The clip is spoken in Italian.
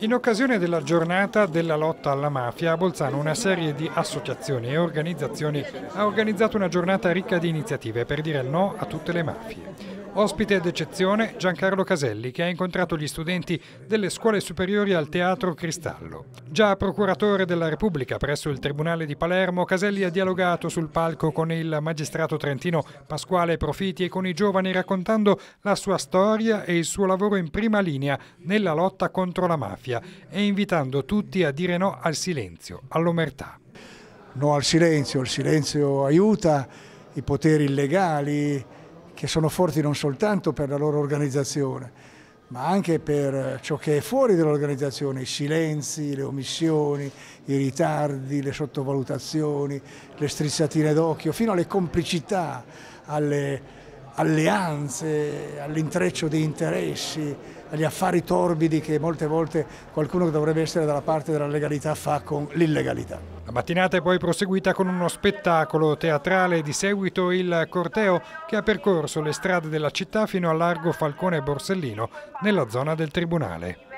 In occasione della giornata della lotta alla mafia, a Bolzano una serie di associazioni e organizzazioni ha organizzato una giornata ricca di iniziative per dire no a tutte le mafie. Ospite d'eccezione Giancarlo Caselli che ha incontrato gli studenti delle scuole superiori al Teatro Cristallo. Già procuratore della Repubblica presso il Tribunale di Palermo, Caselli ha dialogato sul palco con il magistrato trentino Pasquale Profiti e con i giovani raccontando la sua storia e il suo lavoro in prima linea nella lotta contro la mafia e invitando tutti a dire no al silenzio, all'omertà. No al silenzio, il silenzio aiuta i poteri illegali, che sono forti non soltanto per la loro organizzazione, ma anche per ciò che è fuori dall'organizzazione, i silenzi, le omissioni, i ritardi, le sottovalutazioni, le strizzatine d'occhio, fino alle complicità, alle alleanze, all'intreccio di interessi, agli affari torbidi che molte volte qualcuno che dovrebbe essere dalla parte della legalità fa con l'illegalità. La mattinata è poi proseguita con uno spettacolo teatrale di seguito il corteo che ha percorso le strade della città fino al largo Falcone Borsellino nella zona del Tribunale.